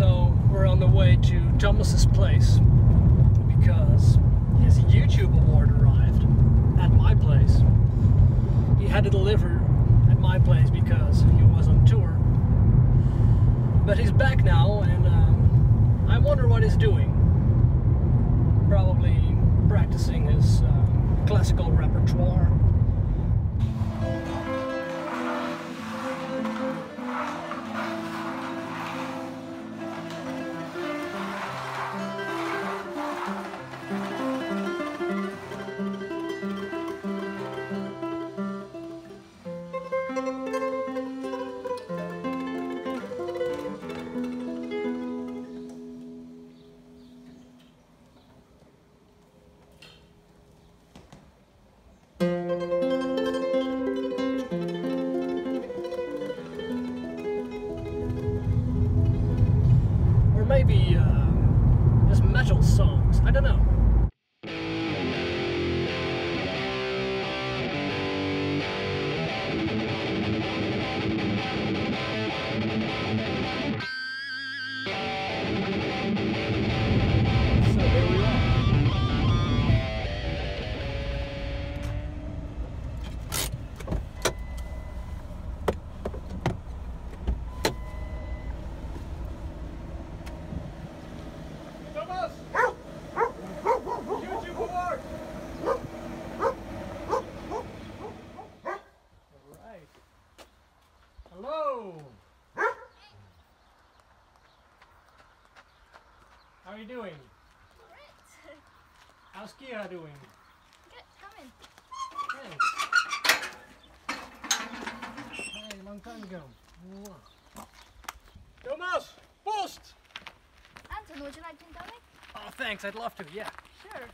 So we're on the way to Thomas's place because his YouTube award arrived at my place. He had to deliver at my place because he was on tour. But he's back now, and um, I wonder what he's doing. Probably practicing his uh, classical repertoire. Or maybe uh, just metal songs. I don't know. Doing? Great. How's Kira doing? Good, come in. Thanks. Hey, long time ago. Thomas! Post! Anton, would you like gin tonic? Oh, thanks. I'd love to. Yeah. Sure.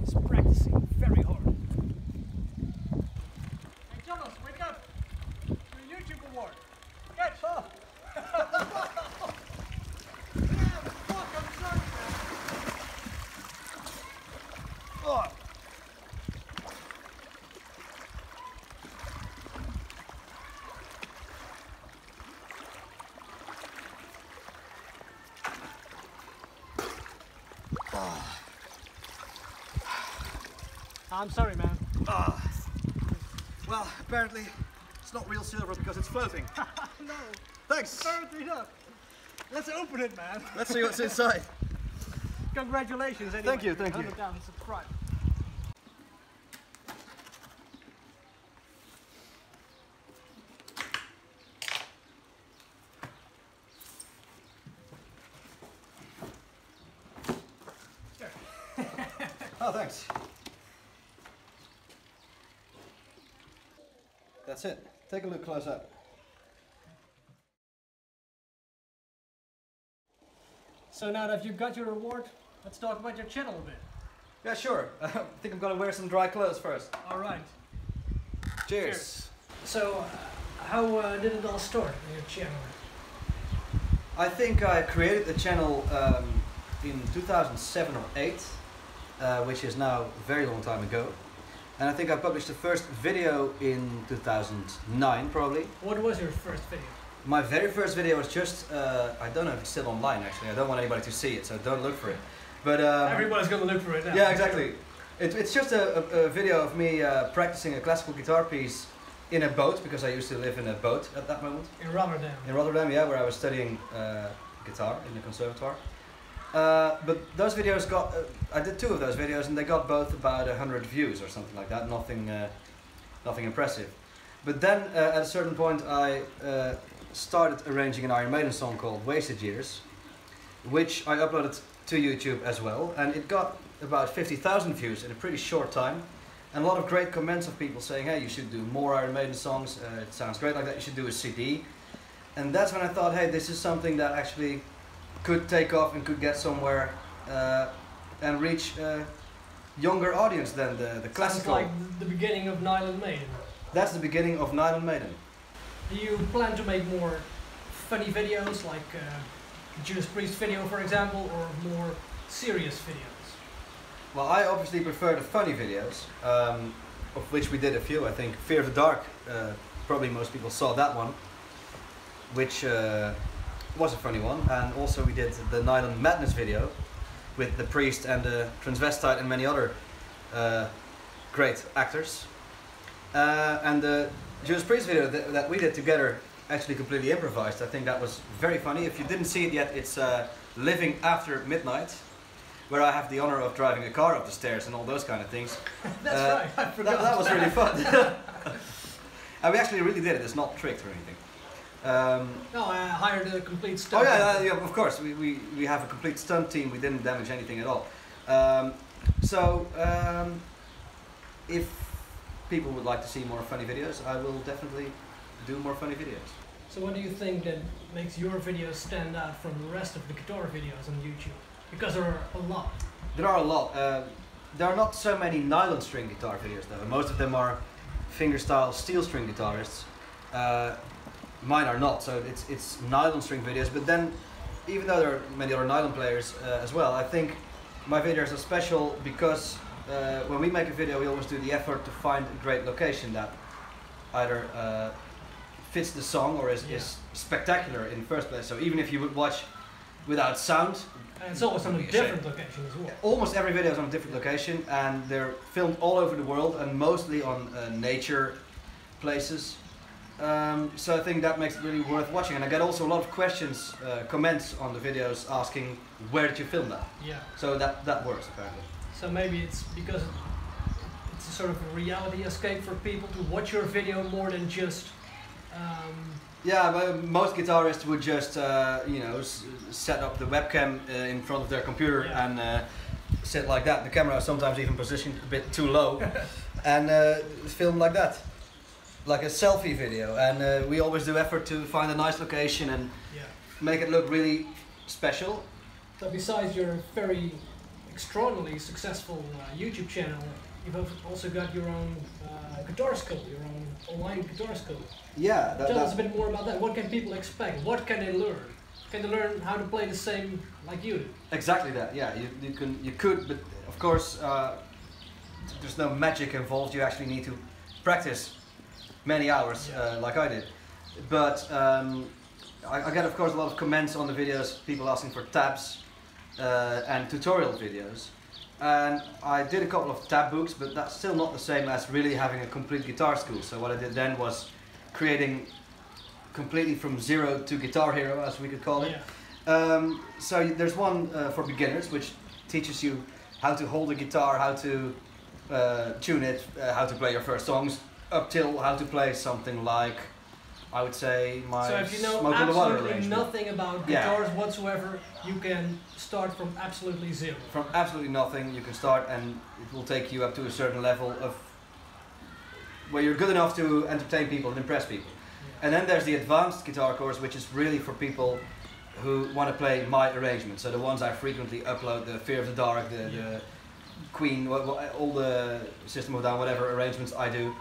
He's practicing very hard. Hey Thomas, wake up! Your YouTube award! Get! Oh. Damn, fuck, I'm sorry, man. Oh. I'm sorry, man. Ah. Well, apparently it's not real silver because it's floating. no. Thanks. Apparently not. Let's open it, man. Let's see what's inside. Congratulations, anyway. Thank you, thank you. 100,000 subscribers. Oh, thanks. That's it. Take a look close up. So now that you've got your reward, let's talk about your channel a bit. Yeah, sure. I think I'm gonna wear some dry clothes first. All right. Cheers. Cheers. So, uh, how uh, did it all start your channel? I think I created the channel um, in 2007 or 8, uh, which is now a very long time ago. And I think I published the first video in 2009 probably. What was your first video? My very first video was just, uh, I don't know if it's still online actually, I don't want anybody to see it, so don't look for it. But um, Everybody's gonna look for it now. Yeah, exactly. It, it's just a, a, a video of me uh, practicing a classical guitar piece in a boat, because I used to live in a boat at that moment. In Rotterdam. In Rotterdam, yeah, where I was studying uh, guitar in the conservatoire. Uh, but those videos got, uh, I did two of those videos and they got both about 100 views or something like that, nothing, uh, nothing impressive. But then uh, at a certain point I uh, started arranging an Iron Maiden song called Wasted Years, which I uploaded to YouTube as well, and it got about 50,000 views in a pretty short time. And a lot of great comments of people saying, hey, you should do more Iron Maiden songs, it sounds great like that, you should do a CD. And that's when I thought, hey, this is something that actually could take off and could get somewhere uh, and reach a younger audience than the, the Sounds classical. like the beginning of Nylon Maiden. That's the beginning of Nylon Maiden. Do you plan to make more funny videos like uh, Judas Priest video, for example, or more serious videos? well, I obviously prefer the funny videos, um, of which we did a few. I think Fear of the Dark, uh, probably most people saw that one, which uh, was a funny one. And also we did the Nylon Madness video with the priest and the transvestite and many other uh, great actors. Uh, and the Judas Priest video that, that we did together, actually completely improvised. I think that was very funny. If you didn't see it yet, it's uh, Living After Midnight, where I have the honor of driving a car up the stairs and all those kind of things. That's Uh, right. I That, forgot. that was really fun. and we actually really did it. It's not tricked or anything. Um, No, I hired a complete stunt. oh yeah, yeah, of course. We, we, we have a complete stunt team. We didn't damage anything at all. Um, so um, if people would like to see more funny videos, I will definitely do more funny videos. So what do you think that makes your videos stand out from the rest of the guitar videos on YouTube? Because there are a lot. There are a lot. Uh, there are not so many nylon string guitar videos though. Most of them are fingerstyle steel string guitarists. Uh, mine are not. So it's it's nylon string videos. But then, even though there are many other nylon players uh, as well, I think my videos are special because uh, when we make a video, we always do the effort to find a great location that either uh, fits the song or is, Yeah. is spectacular in the first place. So even if you would watch without sound, And it's always on a Be a shame. different location as well. almost every video is on a different location and they're filmed all over the world and mostly on uh, nature places um, so I think that makes it really worth watching and I get also a lot of questions uh, comments on the videos asking where did you film that Yeah. so that that works apparently So maybe it's because it's a sort of a reality escape for people to watch your video more than just. Um, yeah but most guitarists would just uh, you know s- set up the webcam uh, in front of their computer Yeah. and uh, sit like that the camera is sometimes even positioned a bit too low and uh, film like that like a selfie video and uh, we always do effort to find a nice location and yeah. make it look really special So besides your very extraordinarily successful uh, YouTube channel, you've also got your own uh, guitar school, your own online guitar school. yeah that, Tell us a bit more about that. What can people expect? What can they learn? Can they learn how to play the same like you do? exactly that yeah you, you can you could but of course uh, there's no magic involved you actually need to practice many hours uh, like I did. But um, I, I get of course a lot of comments on the videos people asking for tabs uh, and tutorial videos. And I did a couple of tab books but that's still not the same as really having a complete guitar school. So what I did then was creating completely from zero to guitar hero as we could call it. Yeah. um, so there's one uh, for beginners which teaches you how to hold a guitar, how to uh, tune it, uh, how to play your first songs, up till how to play something like, I would say, my So if you know Smoke on the Water absolutely nothing about Yeah. guitars whatsoever, you can start from absolutely zero. From absolutely nothing, you can start, and it will take you up to a certain level of where you're good enough to entertain people and impress people. And then there's the advanced guitar course, which is really for people who want to play my arrangements. So the ones I frequently upload, the Fear of the Dark, the, Yeah. the Queen, all the System of Down, whatever arrangements I do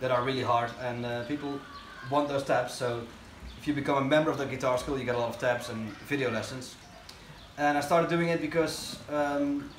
that are really hard, and uh, people want those tabs. So if you become a member of the guitar school, you get a lot of tabs and video lessons. And I started doing it because um,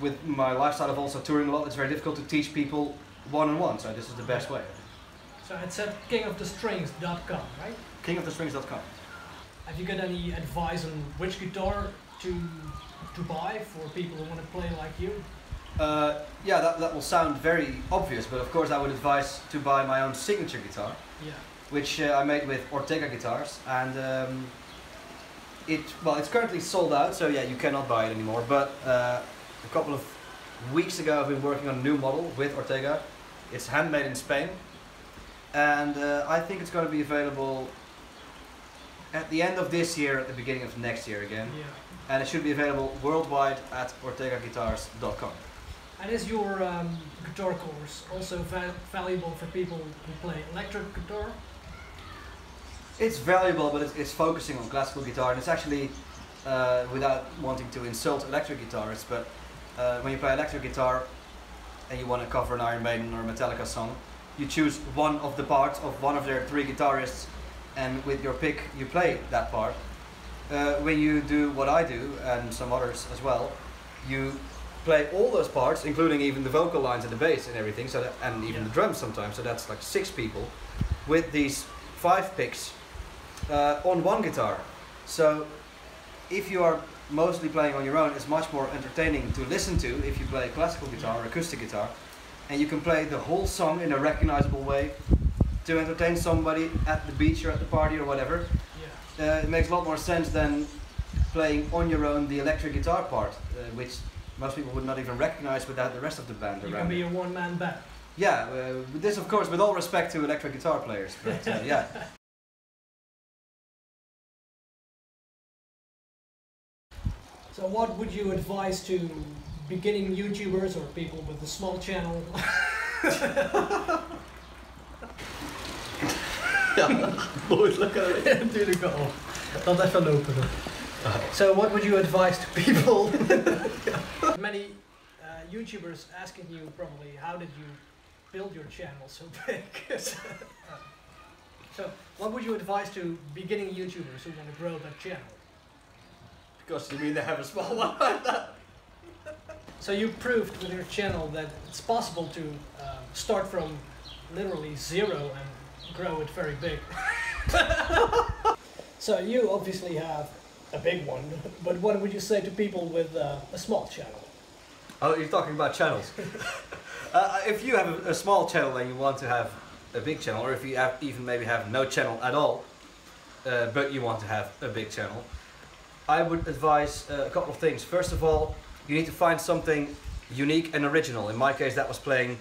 with my lifestyle of also touring a lot, it's very difficult to teach people one on one. So this is the best way. So it's at kingofthestrings.com, right? Kingofthestrings.com. Have you got any advice on which guitar to to buy for people who want to play like you? Uh, yeah, that, that will sound very obvious, but of course I would advise to buy my own signature guitar, Yeah. which uh, I made with Ortega guitars, and um, it well, it's currently sold out, so yeah, you cannot buy it anymore. But uh, a couple of weeks ago, I've been working on a new model with Ortega. It's handmade in Spain, and uh, I think it's going to be available at the end of this year, at the beginning of next year again, Yeah. and it should be available worldwide at OrtegaGuitars.com. And is your um, guitar course also va- valuable for people who play electric guitar? It's valuable, but it's, it's focusing on classical guitar, and it's actually uh, without wanting to insult electric guitarists, but uh, when you play electric guitar and you want to cover an Iron Maiden or a Metallica song, you choose one of the parts of one of their three guitarists, and with your pick, you play that part. Uh, when you do what I do, and some others as well, you play all those parts, including even the vocal lines and the bass and everything, so that, and even Yeah. the drums sometimes. So that's like six people with these five picks uh, on one guitar. So if you are mostly playing on your own, it's much more entertaining to listen to if you play classical guitar or acoustic guitar, and you can play the whole song in a recognizable way to entertain somebody at the beach or at the party or whatever. Yeah. Uh, it makes a lot more sense than playing on your own the electric guitar part, uh, which most people would not even recognize without the rest of the band around. You can be a one-man band. Yeah, uh, this of course with all respect to electric guitar players, but uh, yeah. So what would you advise to beginning YouTubers or people with a small channel? Boys, look at it. Natuurlijk al. Dat even openen. So what would you advise to people? Many uh, YouTubers asking you probably how did you build your channel so big? so what would you advise to beginning YouTubers who want to grow their channel? Because you mean they have a small one? like that? So you proved with your channel that it's possible to um, start from literally zero and grow it very big. so you obviously have a big one, but what would you say to people with uh, a small channel? Oh, you're talking about channels. uh, if you have a, a small channel and you want to have a big channel, or if you have even maybe have no channel at all, uh, but you want to have a big channel, I would advise uh, a couple of things. First of all, you need to find something unique and original. In my case, that was playing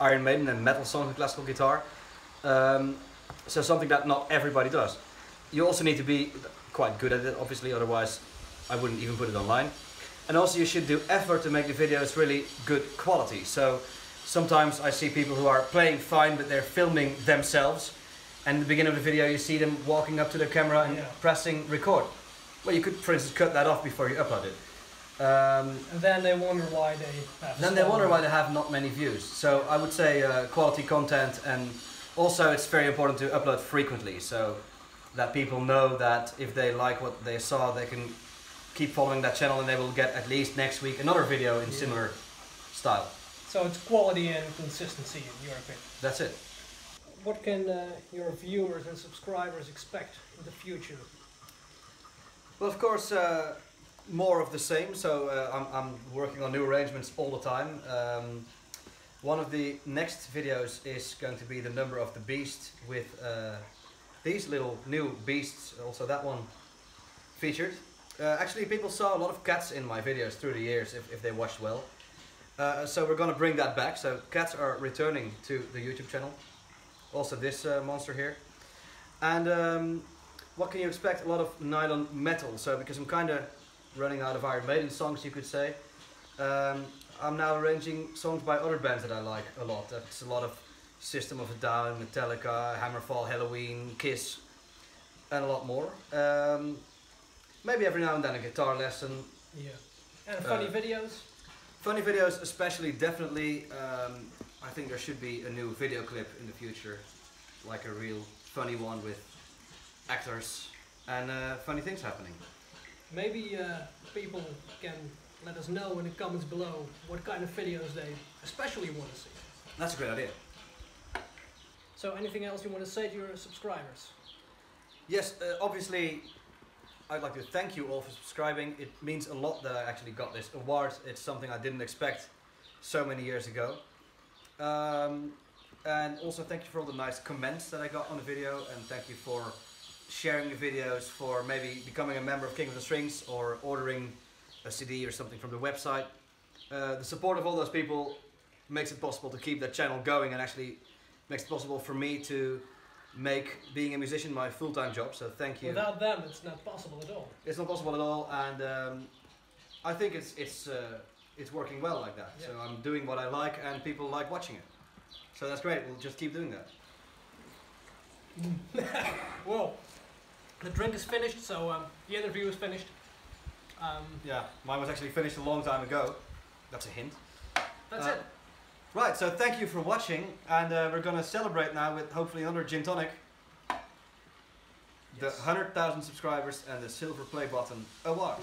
Iron Maiden and metal songs with classical guitar. Um, so something that not everybody does. You also need to be quite good at it, obviously, otherwise I wouldn't even put it online. And also you should do effort to make the videos really good quality. So sometimes I see people who are playing fine, but they're filming themselves. And at the beginning of the video, you see them walking up to the camera and Yeah. pressing record. Well, you could, for instance, cut that off before you upload it. Um, And then they wonder why they have. then they wonder why they have not many views. So I would say uh, quality content, and also it's very important to upload frequently, so that people know that if they like what they saw, they can keep following that channel, and they will get at least next week another video in Yeah. similar style. So it's quality and consistency in your opinion. That's it. What can uh, your viewers and subscribers expect in the future? Well, of course, uh, more of the same. So uh, I'm, I'm working on new arrangements all the time. Um, one of the next videos is going to be the number of the beast with uh, these little new beasts. Also, that one featured. Uh, actually, people saw a lot of cats in my videos through the years if, if they watched well. Uh, so we're gonna bring that back. So cats are returning to the YouTube channel. Also, this uh, monster here. And um, what can you expect? A lot of nylon metal. So because I'm kind of running out of Iron Maiden songs, you could say. Um, I'm now arranging songs by other bands that I like a lot. That's a lot of System of a Down, Metallica, Hammerfall, Helloween, Kiss, and a lot more. Um, maybe every now and then a guitar lesson. Yeah. And funny Uh, videos? Funny videos, especially, definitely. Um, I think there should be a new video clip in the future, like a real funny one with actors and uh, funny things happening. Maybe uh, people can let us know in the comments below what kind of videos they especially want to see. That's a great idea. So anything else you want to say to your subscribers? Yes, uh, obviously, I'd like to thank you all for subscribing. It means a lot that I actually got this award. It's something I didn't expect so many years ago. Um, and also thank you for all the nice comments that I got on the video, and thank you for sharing the videos, for maybe becoming a member of King of the Strings or ordering a CD or something from the website. Uh, the support of all those people makes it possible to keep that channel going and actually makes it possible for me to make being a musician my full-time job. So thank you. Without them, it's not possible at all. It's not possible at all, and um, I think it's it's uh, it's working well like that. So I'm doing what I like, and people like watching it. So that's great. We'll just keep doing that. Well, the drink is finished, so um, the interview is finished. Um, Yeah, mine was actually finished a long time ago. That's a hint. that's Uh, it. Right. So thank you for watching, and uh, we're gonna celebrate now with hopefully another gin tonic. The 100,000 subscribers and the silver play button award.